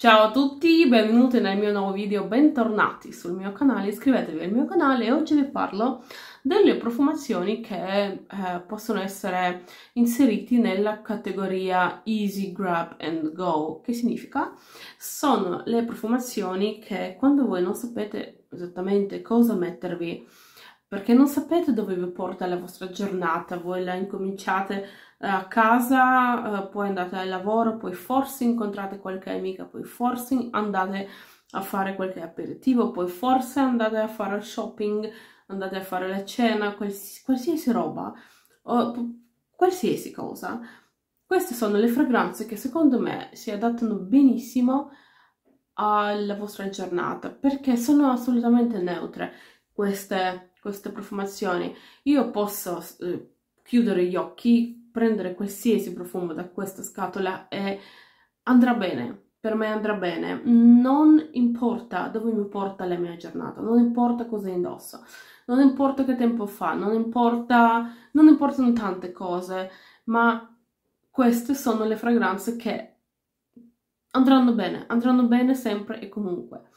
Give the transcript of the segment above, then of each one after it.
Ciao a tutti, benvenuti nel mio nuovo video, bentornati sul mio canale, iscrivetevi al mio canale e oggi vi parlo delle profumazioni che eh, possono essere inseriti nella categoria Easy Grab and Go, che significa sono le profumazioni che quando voi non sapete esattamente cosa mettervi perché non sapete dove vi porta la vostra giornata, voi la incominciate a casa, eh, poi andate al lavoro, poi forse incontrate qualche amica, poi forse andate a fare qualche aperitivo, poi forse andate a fare shopping, andate a fare la cena, qualsiasi, qualsiasi roba, qualsiasi cosa. Queste sono le fragranze che secondo me si adattano benissimo alla vostra giornata perché sono assolutamente neutre queste queste profumazioni. Io posso eh, chiudere gli occhi, prendere qualsiasi profumo da questa scatola e andrà bene. Per me andrà bene, non importa dove mi porta la mia giornata, non importa cosa indosso, non importa che tempo fa, non importa, non importano tante cose, ma queste sono le fragranze che andranno bene, andranno bene sempre e comunque.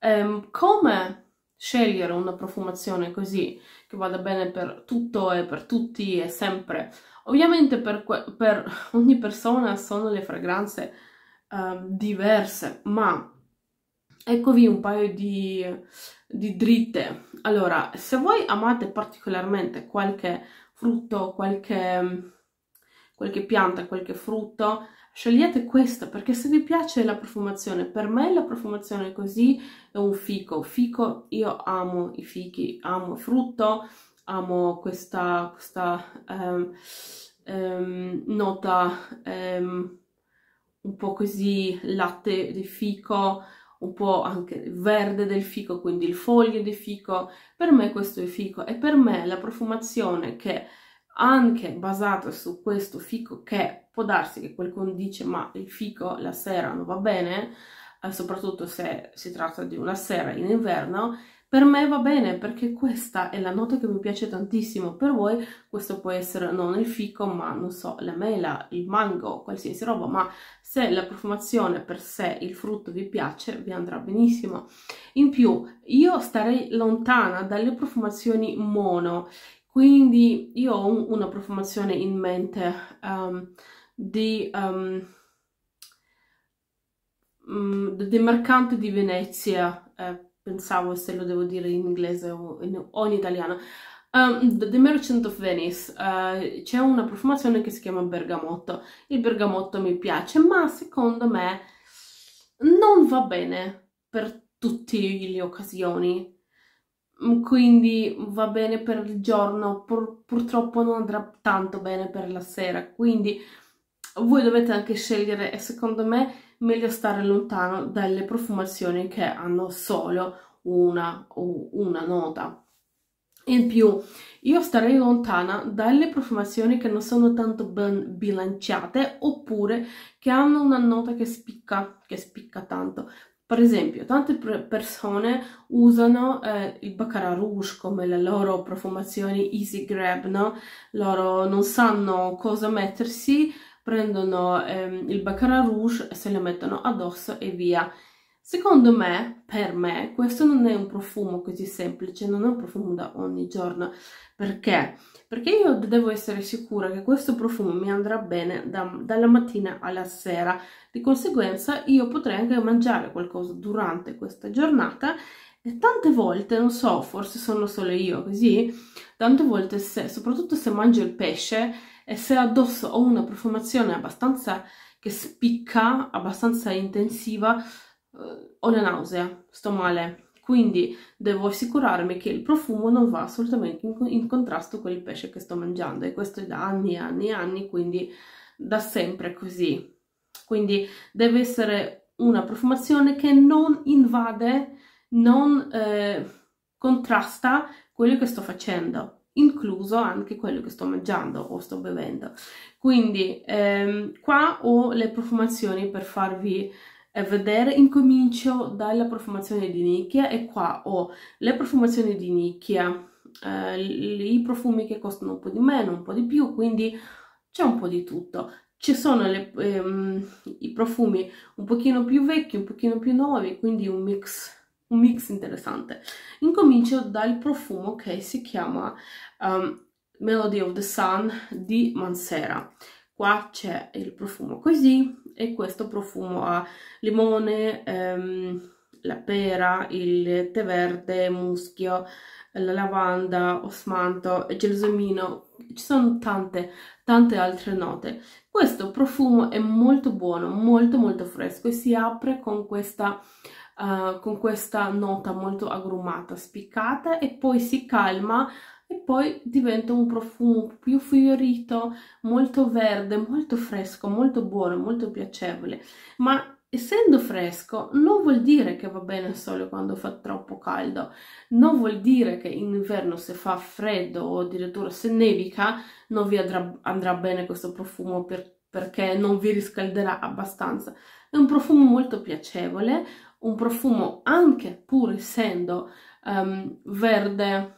Um, come scegliere una profumazione così che vada bene per tutto e per tutti e sempre. Ovviamente per, per ogni persona sono le fragranze uh, diverse, ma eccovi un paio di, di dritte. Allora, se voi amate particolarmente qualche frutto, qualche, qualche pianta, qualche frutto, scegliete questa perché se vi piace la profumazione, per me la profumazione così è un fico, fico, io amo i fichi, amo frutto, amo questa, questa um, um, nota um, un po' così latte di fico, un po' anche verde del fico, quindi il foglio di fico, per me questo è fico e per me la profumazione che anche basata su questo fico che può darsi che qualcuno dice ma il fico la sera non va bene, eh, soprattutto se si tratta di una sera in inverno, per me va bene perché questa è la nota che mi piace tantissimo, per voi questo può essere non il fico ma non so, la mela, il mango, qualsiasi roba, ma se la profumazione per sé, il frutto vi piace, vi andrà benissimo. In più io starei lontana dalle profumazioni mono, quindi io ho una profumazione in mente um, di, um, um, del mercante di Venezia, eh, pensavo se lo devo dire in inglese o in, o in italiano, um, The Merchant of Venice, uh, c'è una profumazione che si chiama bergamotto, il bergamotto mi piace, ma secondo me non va bene per tutte le occasioni, Mm, quindi va bene per il giorno, pur, purtroppo non andrà tanto bene per la sera, quindi voi dovete anche scegliere e secondo me meglio stare lontano dalle profumazioni che hanno solo una, una nota. In più, io starei lontana dalle profumazioni che non sono tanto ben bilanciate oppure che hanno una nota che spicca, che spicca tanto. Per esempio, tante persone usano eh, il Baccarat Rouge come le loro profumazioni easy grab, no? Loro non sanno cosa mettersi, prendono ehm, il Baccarat Rouge e se lo mettono addosso e via. Secondo me, per me, questo non è un profumo così semplice, non è un profumo da ogni giorno. Perché? Perché io devo essere sicura che questo profumo mi andrà bene da, dalla mattina alla sera. Di conseguenza io potrei anche mangiare qualcosa durante questa giornata e tante volte, non so, forse sono solo io così, tante volte, se, soprattutto se mangio il pesce e se addosso ho una profumazione abbastanza che spicca, abbastanza intensiva, eh, ho la nausea, sto male. Quindi devo assicurarmi che il profumo non va assolutamente in, in contrasto con il pesce che sto mangiando e questo è da anni e anni e anni, quindi da sempre così. Quindi deve essere una profumazione che non invade, non eh, contrasta quello che sto facendo, incluso anche quello che sto mangiando o sto bevendo. Quindi ehm, qua ho le profumazioni per farvi e vedere incomincio dalla profumazione di nicchia e qua ho le profumazioni di nicchia eh, i profumi che costano un po' di meno un po' di più quindi c'è un po' di tutto ci sono le, ehm, i profumi un pochino più vecchi, un pochino più nuovi, quindi un mix, un mix interessante. Incomincio dal profumo che si chiama um, Melody of the Sun di Mansera. Qua c'è il profumo così e questo profumo ha limone, ehm, la pera, il tè verde, muschio, la lavanda, osmanto, gelsomino, ci sono tante, tante altre note. Questo profumo è molto buono, molto molto fresco e si apre con questa, uh, con questa nota molto agrumata, spiccata e poi si calma e poi diventa un profumo più fiorito, molto verde, molto fresco, molto buono, molto piacevole. Ma essendo fresco non vuol dire che va bene solo quando fa troppo caldo, non vuol dire che in inverno se fa freddo o addirittura se nevica non vi andrà, andrà bene questo profumo per, perché non vi riscalderà abbastanza. È un profumo molto piacevole, un profumo anche pur essendo um, verde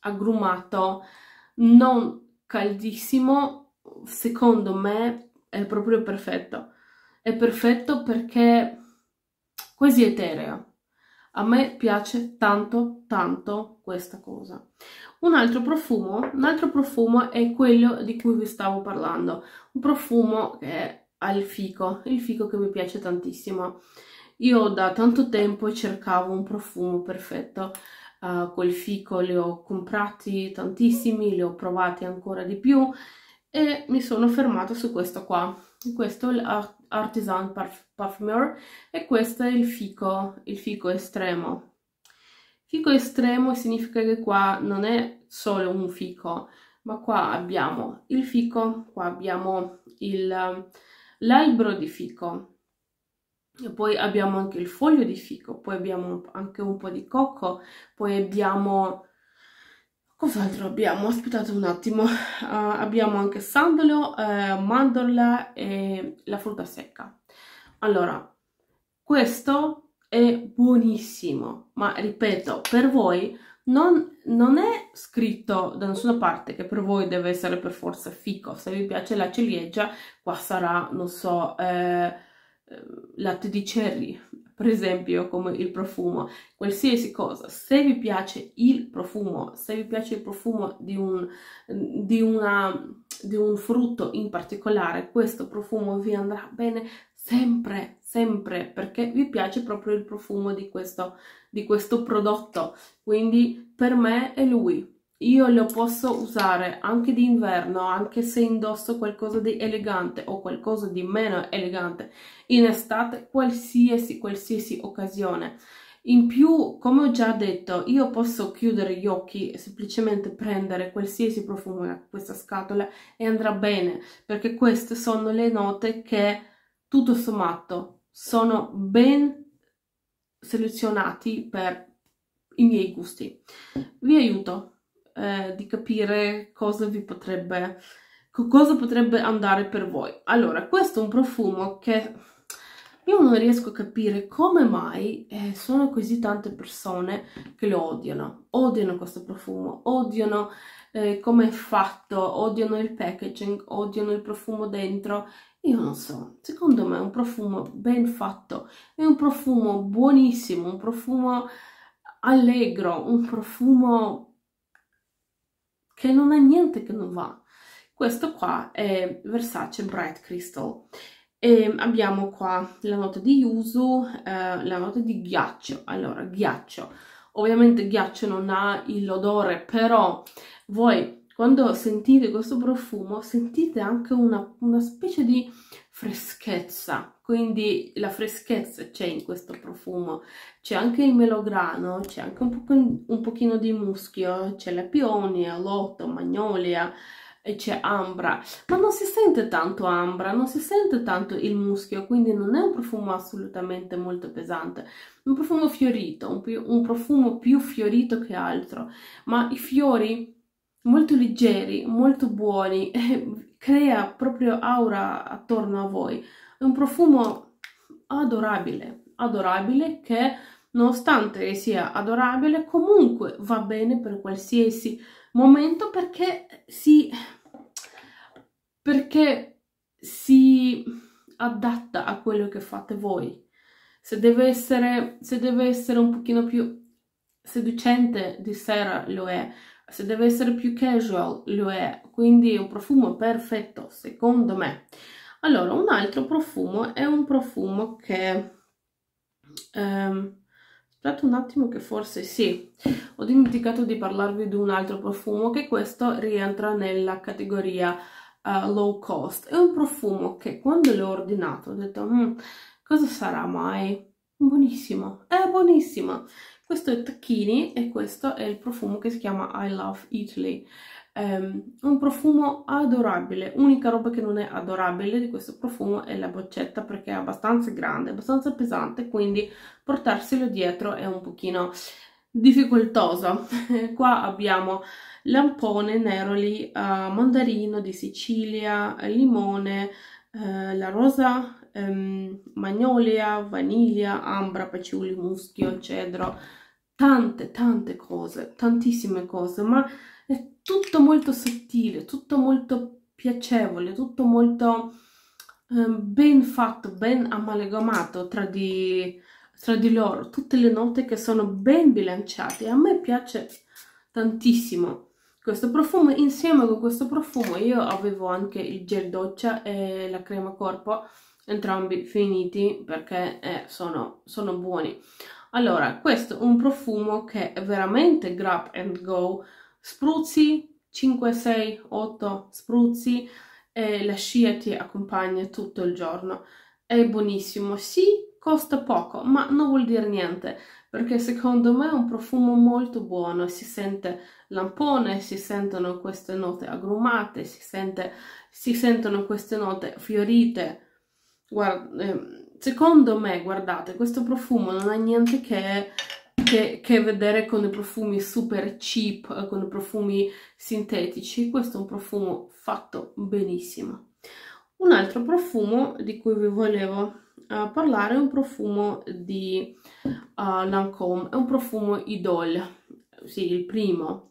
agrumato, non caldissimo, secondo me è proprio perfetto è perfetto perché quasi etereo. A me piace tanto tanto questa cosa. Un altro profumo, un altro profumo è quello di cui vi stavo parlando, un profumo che ha il fico, il fico che mi piace tantissimo. Io da tanto tempo cercavo un profumo perfetto uh, col fico, li ho comprati tantissimi, li ho provati ancora di più e mi sono fermata su questo qua. Questo è l'Artisan Parf Parfumer e questo è il fico, il fico estremo. Fico estremo significa che qua non è solo un fico, ma qua abbiamo il fico, qua abbiamo l'albero di fico, poi abbiamo anche il foglio di fico, poi abbiamo anche un po' di cocco, poi abbiamo Cos'altro abbiamo? Aspettate un attimo. Uh, abbiamo anche sandalo, uh, mandorla e la frutta secca. Allora, questo è buonissimo, ma ripeto, per voi non, non, è scritto da nessuna parte che per voi deve essere per forza fico. Se vi piace la ciliegia, qua sarà, non so, eh, latte di cherry, per esempio come il profumo, qualsiasi cosa, se vi piace il profumo, se vi piace il profumo di un, di una, di un frutto in particolare, questo profumo vi andrà bene sempre, sempre, perché vi piace proprio il profumo di questo, di questo prodotto, quindi per me è lui, io lo posso usare anche d'inverno, anche se indosso qualcosa di elegante o qualcosa di meno elegante, in estate, qualsiasi, qualsiasi occasione. In più, come ho già detto, io posso chiudere gli occhi e semplicemente prendere qualsiasi profumo da questa scatola e andrà bene, perché queste sono le note che, tutto sommato, sono ben selezionati per i miei gusti. Vi aiuto eh, di capire cosa vi potrebbe, cosa potrebbe andare per voi. Allora, questo è un profumo che io non riesco a capire come mai eh, sono così tante persone che lo odiano, odiano questo profumo, odiano eh, come è fatto, odiano il packaging, odiano il profumo dentro. Io non so, secondo me è un profumo ben fatto, è un profumo buonissimo, un profumo allegro, un profumo che non ha niente che non va. Questo qua è Versace Bright Crystal. E abbiamo qua la nota di yuzu, eh, la nota di ghiaccio. Allora, ghiaccio. Ovviamente ghiaccio non ha l'odore, però voi quando sentite questo profumo sentite anche una, una specie di freschezza, quindi la freschezza c'è in questo profumo, c'è anche il melograno, c'è anche un, po un pochino di muschio, c'è la pionia, l'otto, magnolia, e c'è ambra, ma non si sente tanto ambra, non si sente tanto il muschio, quindi non è un profumo assolutamente molto pesante, un profumo fiorito, un, un profumo più fiorito che altro, ma i fiori molto leggeri, molto buoni, crea proprio aura attorno a voi. È un profumo adorabile, adorabile che nonostante sia adorabile comunque va bene per qualsiasi momento perché si perché si adatta a quello che fate voi. Se deve essere, se deve essere un pochino più seducente di sera lo è, se deve essere più casual lo è, quindi è un profumo perfetto secondo me. Allora, un altro profumo è un profumo che... Um, aspetta un attimo che forse sì, ho dimenticato di parlarvi di un altro profumo che questo rientra nella categoria uh, low cost. È un profumo che quando l'ho ordinato ho detto, mm, cosa sarà mai? Buonissimo, è buonissimo. Questo è Tacchini e questo è il profumo che si chiama I Love Italy. Um, un profumo adorabile, unica roba che non è adorabile di questo profumo è la boccetta perché è abbastanza grande, abbastanza pesante, quindi portarselo dietro è un pochino difficoltoso. Qua abbiamo lampone, neroli, uh, mandarino di Sicilia, limone, uh, la rosa, um, magnolia, vaniglia, ambra, paciuli, muschio, cedro, tante tante cose, tantissime cose, ma è tutto molto sottile, tutto molto piacevole, tutto molto eh, ben fatto, ben amalgamato tra di, tra di loro, tutte le note che sono ben bilanciate. A me piace tantissimo questo profumo. Insieme con questo profumo io avevo anche il gel doccia e la crema corpo, entrambi finiti perché eh, sono, sono buoni. Allora, questo è un profumo che è veramente grab and go, spruzzi, 5, 6, 8 spruzzi e la scia ti accompagna tutto il giorno. È buonissimo, sì, costa poco, ma non vuol dire niente, perché secondo me è un profumo molto buono, si sente lampone, si sentono queste note agrumate, si, sente, si sentono queste note fiorite. Guarda, eh, secondo me, guardate, questo profumo non ha niente che che, che vedere con i profumi super cheap, eh, con i profumi sintetici. Questo è un profumo fatto benissimo. Un altro profumo di cui vi volevo uh, parlare è un profumo di uh, Lancôme, è un profumo Idole, sì, il primo.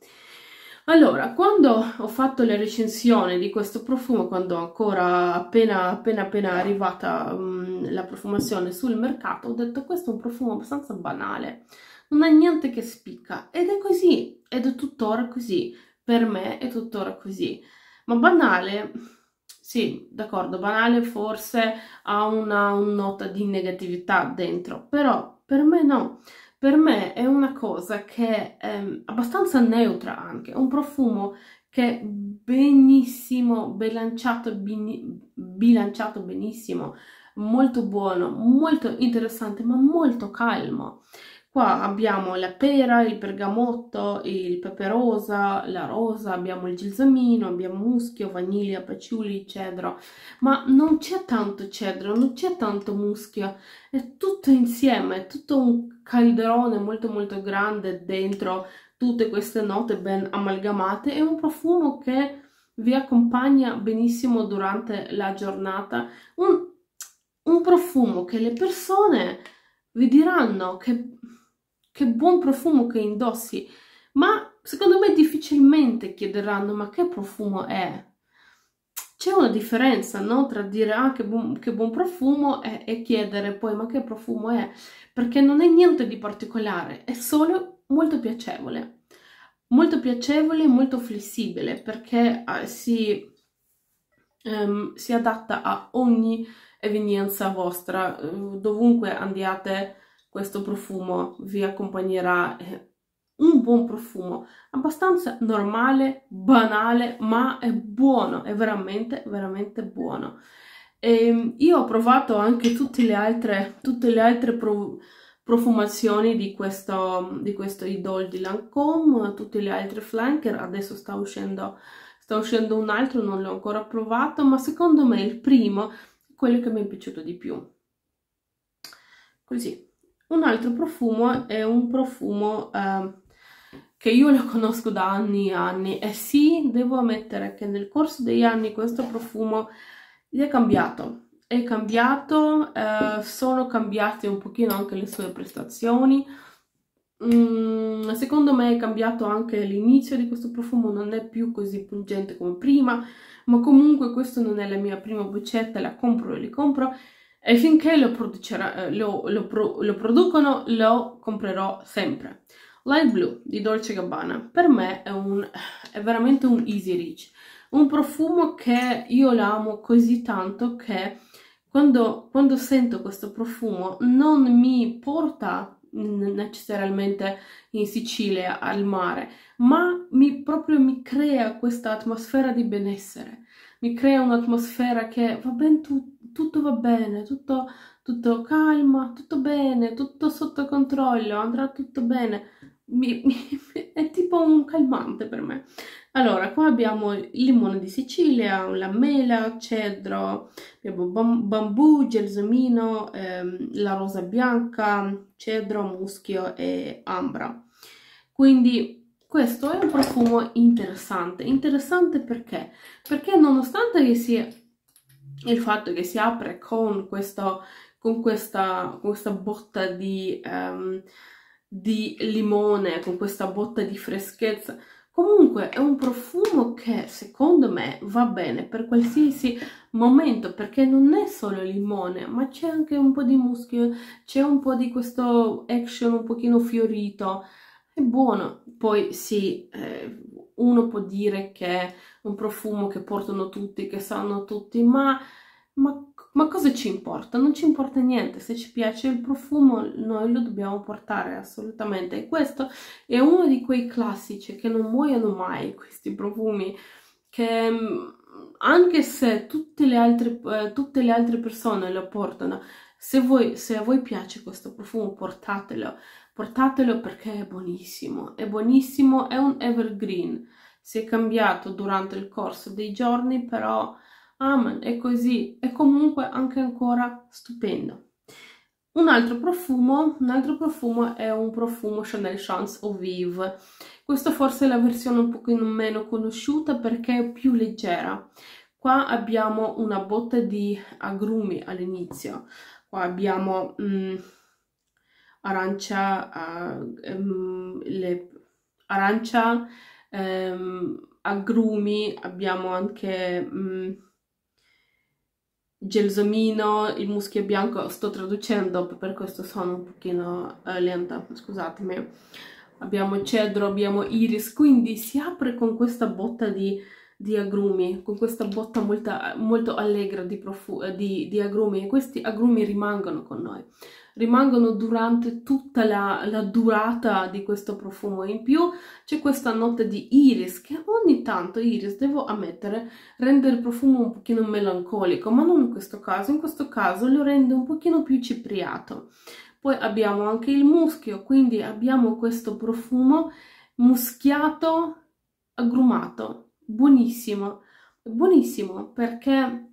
Allora, quando ho fatto la recensione di questo profumo, quando ancora appena appena appena arrivata um, la profumazione sul mercato, ho detto questo è un profumo abbastanza banale non ha niente che spicca ed è così, ed è tuttora così, per me è tuttora così. Ma banale, sì, d'accordo, banale forse ha una, una nota di negatività dentro, però per me no. Per me è una cosa che è abbastanza neutra anche, un profumo che è benissimo, bilanciato, bilanciato benissimo, molto buono, molto interessante, ma molto calmo. Qua abbiamo la pera, il bergamotto, il pepe rosa, la rosa, abbiamo il gelsomino, abbiamo muschio, vaniglia, patchouli, cedro, ma non c'è tanto cedro, non c'è tanto muschio, è tutto insieme, è tutto un calderone molto molto grande dentro tutte queste note ben amalgamate, è un profumo che vi accompagna benissimo durante la giornata, un, un profumo che le persone vi diranno che che buon profumo che indossi, ma secondo me difficilmente chiederanno ma che profumo è? C'è una differenza, no? Tra dire ah che, bu che buon profumo e, e chiedere poi ma che profumo è? Perché non è niente di particolare, è solo molto piacevole. Molto piacevole, molto flessibile perché uh, si, um, si adatta a ogni evenienza vostra, dovunque andiate questo profumo vi accompagnerà eh, un buon profumo abbastanza normale, banale, ma è buono, è veramente, veramente buono. E ehm, io ho provato anche tutte le altre, tutte le altre pro, profumazioni di questo, di questo Idol di Lancôme, tutte le altre flanker, adesso sta uscendo, sta uscendo un altro, non l'ho ancora provato, ma secondo me il primo è quello che mi è piaciuto di più. Così. Un altro profumo è un profumo eh, che io lo conosco da anni e anni. E sì, devo ammettere che nel corso degli anni questo profumo è cambiato. È cambiato, eh, sono cambiate un pochino anche le sue prestazioni, Mm, secondo me è cambiato anche l'inizio di questo profumo, non è più così pungente come prima, ma comunque questo non è la mia prima boccetta, la compro e li compro e finché lo, eh, lo, lo, pro lo producono lo comprerò sempre. Light Blue di Dolce Gabbana per me è, un, è veramente un easy reach, un profumo che io l'amo così tanto che quando, quando sento questo profumo non mi porta necessariamente in Sicilia al mare, ma mi proprio mi crea questa atmosfera di benessere, mi crea un'atmosfera che va bene tu, tutto va bene, tutto, tutto calma, tutto bene, tutto sotto controllo, andrà tutto bene. Mi, mi, è tipo un calmante per me. Allora, qua abbiamo il limone di Sicilia, la mela, cedro, abbiamo bambù, gelsomino, ehm, la rosa bianca, cedro, muschio e ambra. Quindi questo è un profumo interessante. Interessante perché? Perché nonostante che sia il fatto che si apre con, questo, con questa, questa botta di, um, di limone, con questa botta di freschezza, Comunque è un profumo che secondo me va bene per qualsiasi momento perché non è solo limone ma c'è anche un po' di muschio, c'è un po' di questo action un pochino fiorito, è buono. Poi sì, eh, uno può dire che è un profumo che portano tutti, che sanno tutti, ma, ma ma cosa ci importa? Non ci importa niente, se ci piace il profumo noi lo dobbiamo portare assolutamente e questo è uno di quei classici che non muoiono mai, questi profumi, che mm, anche se tutte le altre, eh, tutte le altre persone lo portano, se, voi, se a voi piace questo profumo portatelo, portatelo perché è buonissimo, è buonissimo, è un evergreen, si è cambiato durante il corso dei giorni però Amen, è così, è comunque anche ancora stupendo. Un altro profumo, un altro profumo è un profumo Chanel Chance Eau Vive. Questo forse è la versione un pochino meno conosciuta perché è più leggera. Qua abbiamo una botta di agrumi all'inizio. Qua abbiamo mm, arancia, um, le, arancia um, agrumi, abbiamo anche... Um, gelsomino, il muschio bianco, sto traducendo, per questo sono un pochino uh, lenta, scusatemi. Abbiamo cedro, abbiamo iris, quindi si apre con questa botta di, di agrumi, con questa botta molto, molto allegra di, di, di agrumi e questi agrumi rimangono con noi rimangono durante tutta la, la durata di questo profumo. In più c'è questa nota di iris che ogni tanto iris, devo ammettere, rende il profumo un pochino melancolico, ma non in questo caso, in questo caso lo rende un pochino più cipriato. Poi abbiamo anche il muschio, quindi abbiamo questo profumo muschiato, agrumato, buonissimo, buonissimo perché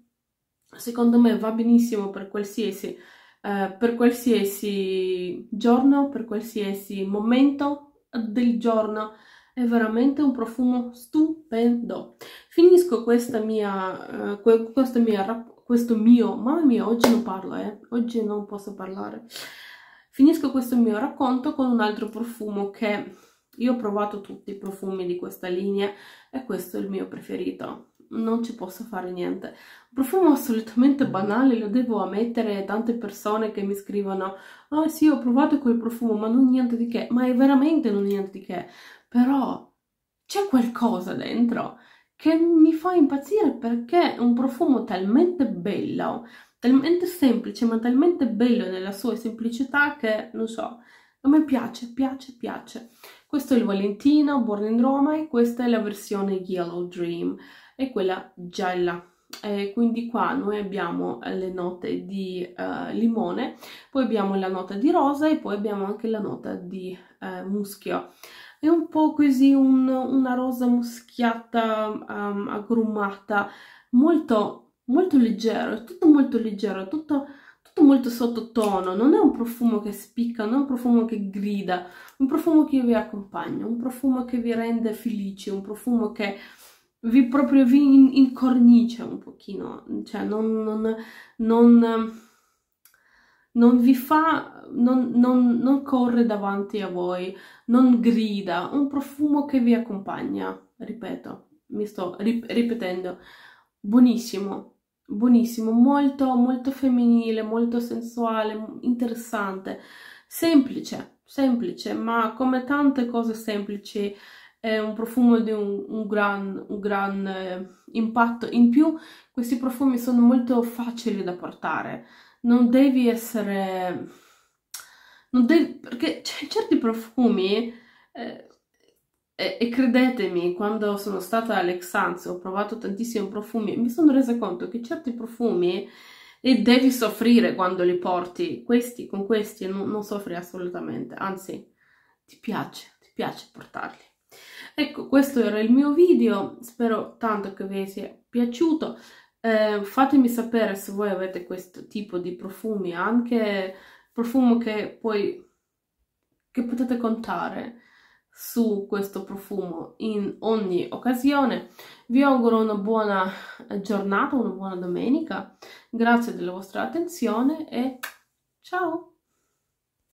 secondo me va benissimo per qualsiasi eh, per qualsiasi giorno, per qualsiasi momento del giorno. È veramente un profumo stupendo. Finisco questa mia, uh, questo, mia, questo mio, mamma mia, oggi non parlo, eh, oggi non posso parlare. Finisco questo mio racconto con un altro profumo che io ho provato tutti i profumi di questa linea e questo è il mio preferito non ci posso fare niente. Un profumo assolutamente banale, lo devo ammettere, tante persone che mi scrivono ah sì ho provato quel profumo ma non niente di che, ma è veramente non niente di che, però c'è qualcosa dentro che mi fa impazzire perché è un profumo talmente bello, talmente semplice ma talmente bello nella sua semplicità che non so, a me piace, piace, piace. Questo è il Valentino Born in Roma e questa è la versione Yellow Dream e quella gialla. E quindi qua noi abbiamo le note di uh, limone, poi abbiamo la nota di rosa e poi abbiamo anche la nota di uh, muschio. È un po' così un, una rosa muschiata, um, agrumata, molto, molto leggero, è tutto molto leggero, tutto, molto sottotono, non è un profumo che spicca, non è un profumo che grida, un profumo che vi accompagna, un profumo che vi rende felici, un profumo che vi proprio vi incornicia un pochino, cioè non, non, non, non vi fa, non corre davanti a voi, non grida, un profumo che vi accompagna, ripeto, mi sto rip ripetendo, buonissimo, buonissimo, molto, molto femminile, molto sensuale, interessante, semplice, semplice, ma come tante cose semplici è un profumo di un, un gran, un gran eh, impatto. In più questi profumi sono molto facili da portare, non devi essere... Non devi, perché certi profumi... Eh, e, e, credetemi, quando sono stata all'Exanze ho provato tantissimi profumi e mi sono resa conto che certi profumi e devi soffrire quando li porti. Questi, con questi non, non soffri assolutamente, anzi ti piace, ti piace portarli. Ecco, questo era il mio video, spero tanto che vi sia piaciuto. Eh, fatemi sapere se voi avete questo tipo di profumi, anche profumo che poi che potete contare su questo profumo in ogni occasione. Vi auguro una buona giornata, una buona domenica. Grazie della vostra attenzione e ciao!